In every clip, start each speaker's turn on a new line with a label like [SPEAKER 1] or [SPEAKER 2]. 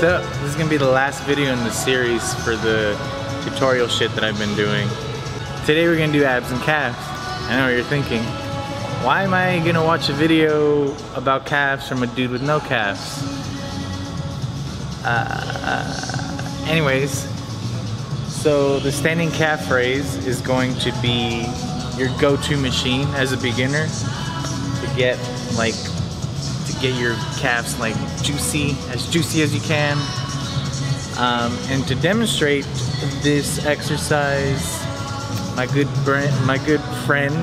[SPEAKER 1] So This is gonna be the last video in the series for the tutorial shit that I've been doing. Today we're gonna do abs and calves. I know what you're thinking. Why am I gonna watch a video about calves from a dude with no calves? Uh, anyways, so the standing calf raise is going to be your go-to machine as a beginner to get like get your calves like juicy, as juicy as you can. Um, and to demonstrate this exercise, my good, my good friend,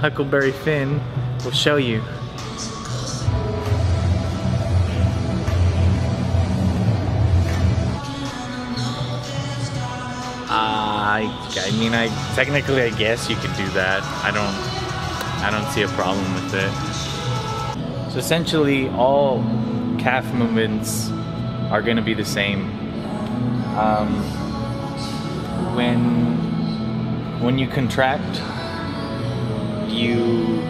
[SPEAKER 1] Huckleberry Finn, will show you. I, I mean, I technically, I guess you could do that. I don't, I don't see a problem with it. So essentially, all calf movements are going to be the same. Um, when when you contract, you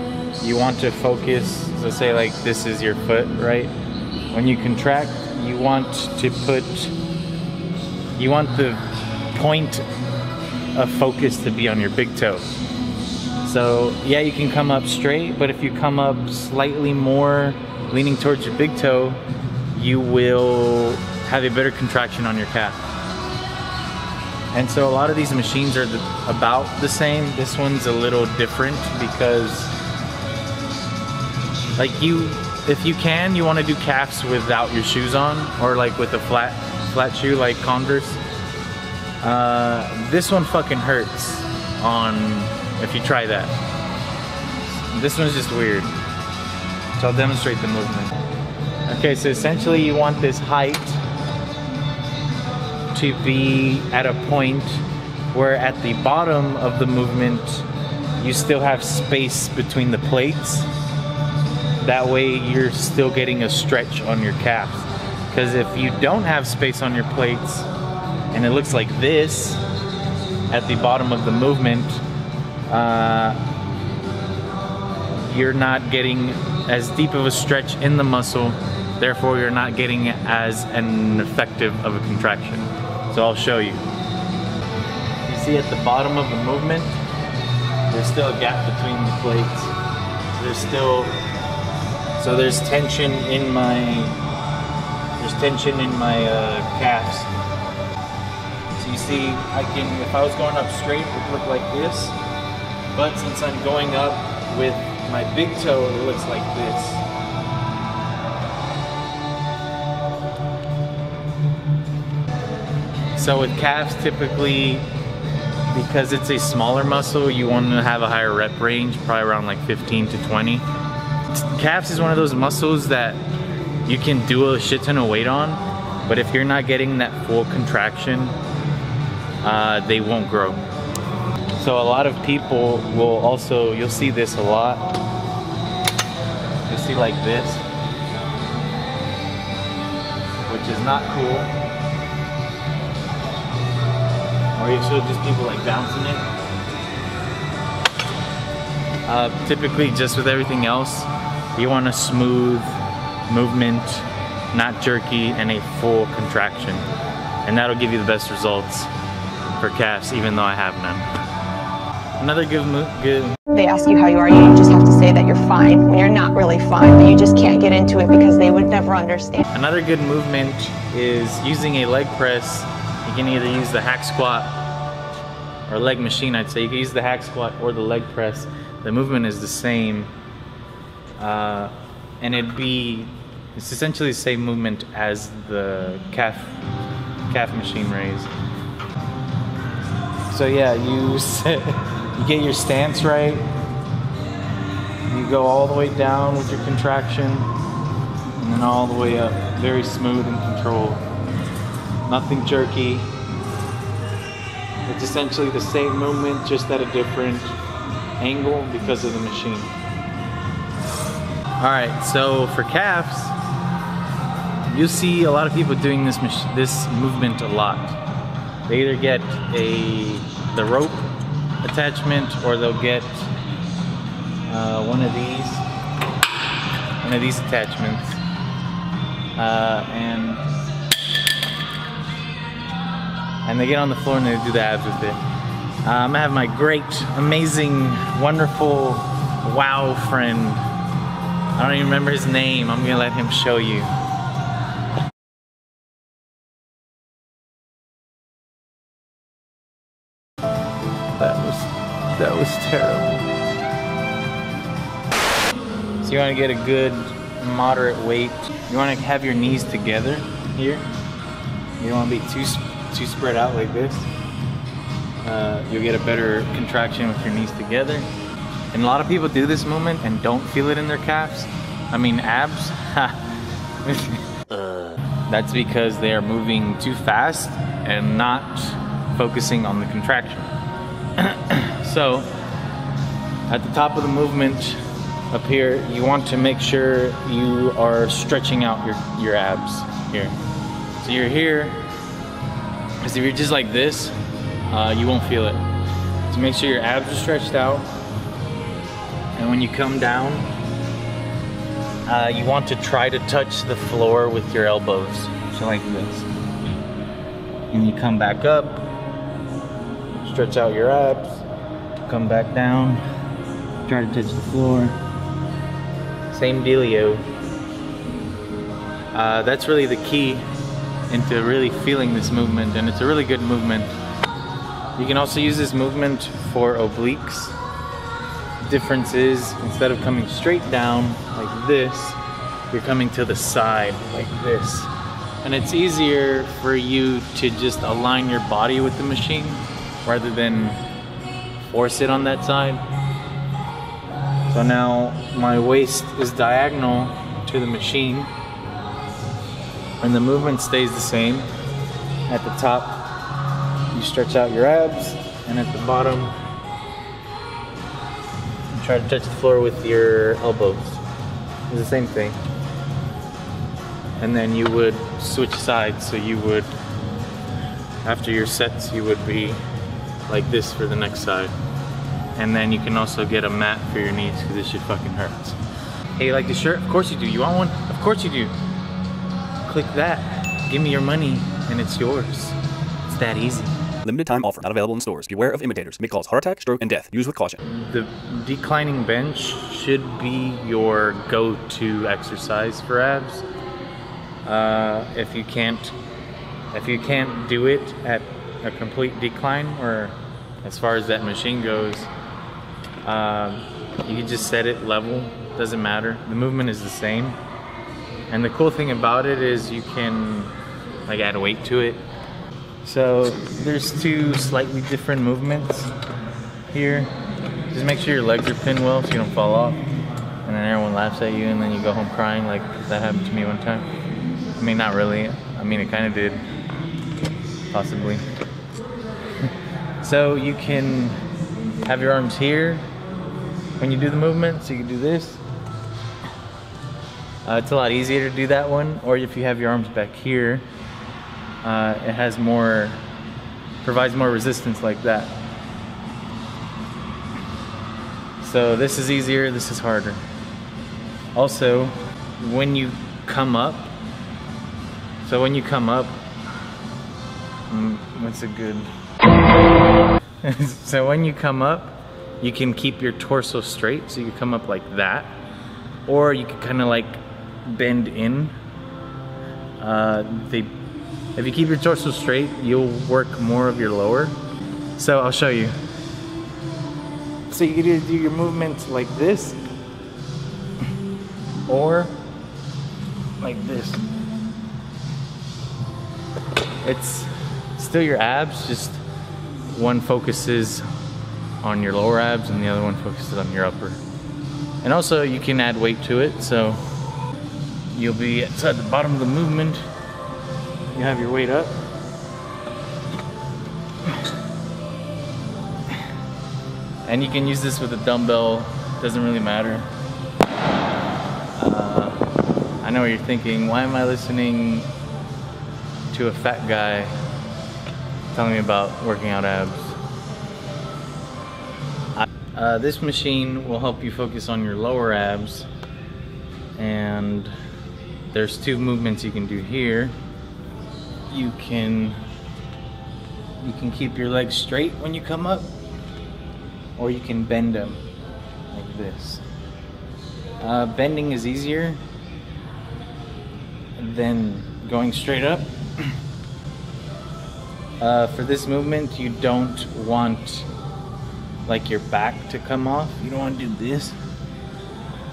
[SPEAKER 1] you want to focus. So say like this is your foot, right? When you contract, you want to put you want the point of focus to be on your big toe. So yeah, you can come up straight, but if you come up slightly more leaning towards your big toe, you will have a better contraction on your calf. And so a lot of these machines are the, about the same. This one's a little different because like you, if you can, you want to do calves without your shoes on or like with a flat, flat shoe like Converse. Uh, this one fucking hurts on if you try that. This one's just weird. So I'll demonstrate the movement. Okay, so essentially you want this height to be at a point where at the bottom of the movement you still have space between the plates. That way you're still getting a stretch on your calves. Because if you don't have space on your plates and it looks like this at the bottom of the movement, uh, you're not getting as deep of a stretch in the muscle, therefore you're not getting as an effective of a contraction. So I'll show you. You see at the bottom of the movement, there's still a gap between the plates. there's still, so there's tension in my, there's tension in my uh, calves. So you see, I can, if I was going up straight, it would look like this. But since I'm going up with my big toe, it looks like this. So with calves, typically, because it's a smaller muscle, you want to have a higher rep range, probably around like 15 to 20. Calves is one of those muscles that you can do a shit ton of weight on, but if you're not getting that full contraction, uh, they won't grow. So a lot of people will also, you'll see this a lot. You'll see like this, which is not cool. Or you'll show just people like bouncing it. Uh, typically just with everything else, you want a smooth movement, not jerky, and a full contraction. And that'll give you the best results for calves, even though I have none. Another good move. Good. They ask you how you are, you just have to say that you're fine when you're not really fine, but you just can't get into it because they would never understand. Another good movement is using a leg press. You can either use the hack squat or leg machine, I'd say. You can use the hack squat or the leg press. The movement is the same. Uh, and it'd be, it's essentially the same movement as the calf, calf machine raise. So yeah, you sit. You get your stance right. You go all the way down with your contraction and then all the way up. Very smooth and controlled. Nothing jerky. It's essentially the same movement, just at a different angle because of the machine. All right, so for calves, you see a lot of people doing this this movement a lot. They either get a the rope attachment or they'll get uh, one of these one of these attachments uh, and and they get on the floor and they do the abs with it. I'm um, gonna have my great, amazing, wonderful, wow friend. I don't even remember his name. I'm gonna let him show you. want to get a good moderate weight. You want to have your knees together here. You don't want to be too too spread out like this. Uh, you'll get a better contraction with your knees together. And a lot of people do this movement and don't feel it in their calves. I mean abs. Uh, that's because they are moving too fast and not focusing on the contraction. so at the top of the movement, up here, you want to make sure you are stretching out your, your abs here. So you're here, because if you're just like this, uh, you won't feel it. So make sure your abs are stretched out. And when you come down, uh, you want to try to touch the floor with your elbows. So like this. And you come back up, stretch out your abs, come back down, try to touch the floor same dealio. Uh, that's really the key into really feeling this movement and it's a really good movement. You can also use this movement for obliques. Difference is instead of coming straight down like this, you're coming to the side like this. And it's easier for you to just align your body with the machine rather than force it on that side. So now my waist is diagonal to the machine and the movement stays the same. At the top, you stretch out your abs and at the bottom, you try to touch the floor with your elbows. It's the same thing. And then you would switch sides so you would after your sets you would be like this for the next side. And then you can also get a mat for your knees because this shit fucking hurts. Hey, you like this shirt? Of course you do. You want one? Of course you do. Click that. Give me your money and it's yours. It's that easy. Limited time offer. Not available in stores. Beware of imitators. May cause heart attack, stroke, and death. Use with caution. The declining bench should be your go-to exercise for abs. Uh, if you can't, if you can't do it at a complete decline or as far as that machine goes, um, you can just set it level, doesn't matter. The movement is the same. And the cool thing about it is you can like add weight to it. So there's two slightly different movements here. Just make sure your legs are pinned well so you don't fall off. And then everyone laughs at you and then you go home crying like that happened to me one time. I mean, not really. I mean, it kind of did, possibly. so you can have your arms here when you do the movement. So you can do this. Uh, it's a lot easier to do that one. Or if you have your arms back here, uh, it has more, provides more resistance like that. So this is easier, this is harder. Also, when you come up, so when you come up, mm, what's a good, so when you come up, you can keep your torso straight, so you come up like that, or you could kind of like bend in. Uh, they, if you keep your torso straight, you'll work more of your lower. So I'll show you. So you can do your movements like this, or like this. It's still your abs, just one focuses on your lower abs and the other one focuses on your upper. And also you can add weight to it, so you'll be at the bottom of the movement. You have your weight up. And you can use this with a dumbbell, doesn't really matter. Uh, I know what you're thinking, why am I listening to a fat guy telling me about working out abs? Uh, this machine will help you focus on your lower abs and there's two movements you can do here. You can you can keep your legs straight when you come up or you can bend them like this. Uh, bending is easier than going straight up. Uh, for this movement, you don't want like your back to come off. You don't want to do this.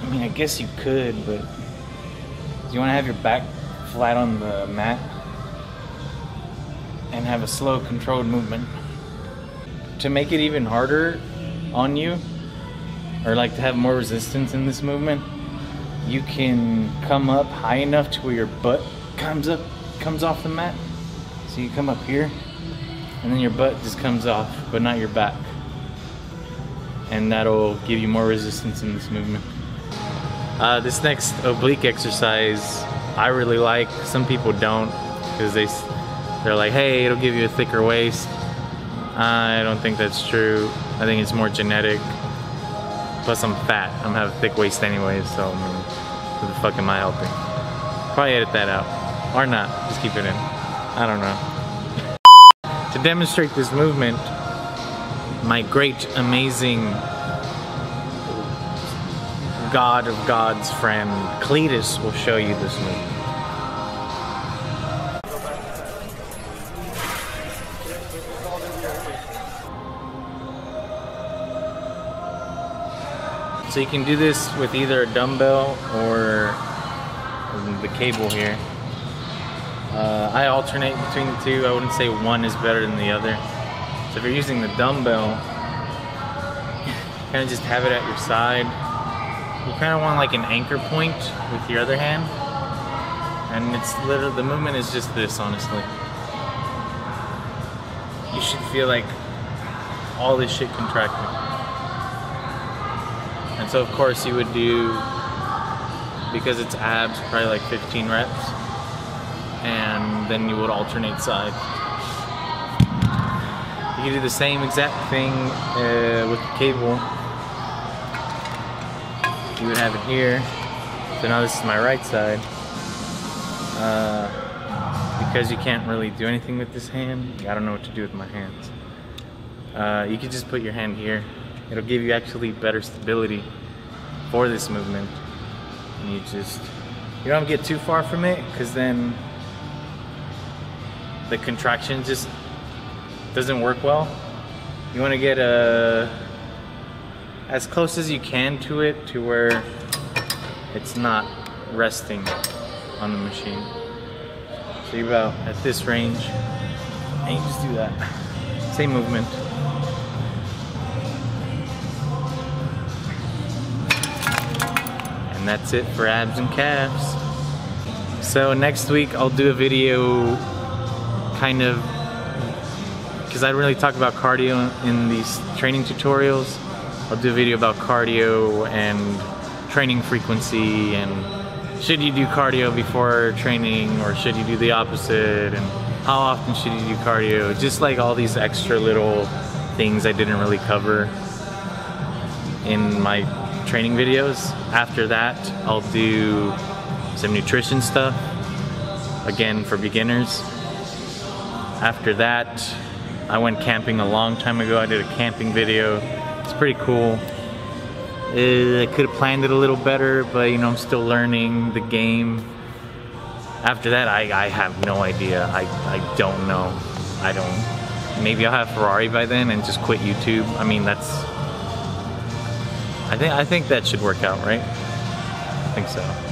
[SPEAKER 1] I mean, I guess you could, but you want to have your back flat on the mat and have a slow, controlled movement. To make it even harder on you, or like to have more resistance in this movement, you can come up high enough to where your butt comes up, comes off the mat. So you come up here, and then your butt just comes off, but not your back and that'll give you more resistance in this movement. Uh, this next oblique exercise I really like. Some people don't because they they're like, hey, it'll give you a thicker waist. I don't think that's true. I think it's more genetic. Plus, I'm fat. I'm have a thick waist anyway, so I mean, who the fuck am I helping? Probably edit that out or not. Just keep it in. I don't know. to demonstrate this movement, my great, amazing god of gods friend, Cletus, will show you this movie. So you can do this with either a dumbbell or the cable here. Uh, I alternate between the two. I wouldn't say one is better than the other. So if you're using the dumbbell, kind of just have it at your side. You kind of want like an anchor point with your other hand. And it's literally, the movement is just this, honestly. You should feel like all this shit contracting. And so of course you would do, because it's abs, probably like 15 reps. And then you would alternate sides. You can do the same exact thing uh, with the cable. You would have it here. So now this is my right side. Uh, because you can't really do anything with this hand, I don't know what to do with my hands. Uh, you could just put your hand here. It'll give you actually better stability for this movement. And you just, you don't get too far from it because then the contraction just doesn't work well, you want to get a, uh, as close as you can to it to where it's not resting on the machine. So you're about at this range, and you just do that. Same movement. And that's it for abs and calves. So next week I'll do a video kind of because I really talk about cardio in these training tutorials. I'll do a video about cardio and training frequency and should you do cardio before training or should you do the opposite and how often should you do cardio? Just like all these extra little things I didn't really cover in my training videos. After that, I'll do some nutrition stuff, again for beginners. After that, I went camping a long time ago. I did a camping video. It's pretty cool. Uh, I could have planned it a little better, but you know, I'm still learning the game. After that, I, I have no idea. I, I don't know. I don't. Maybe I'll have Ferrari by then and just quit YouTube. I mean, that's. I think I think that should work out, right? I think so.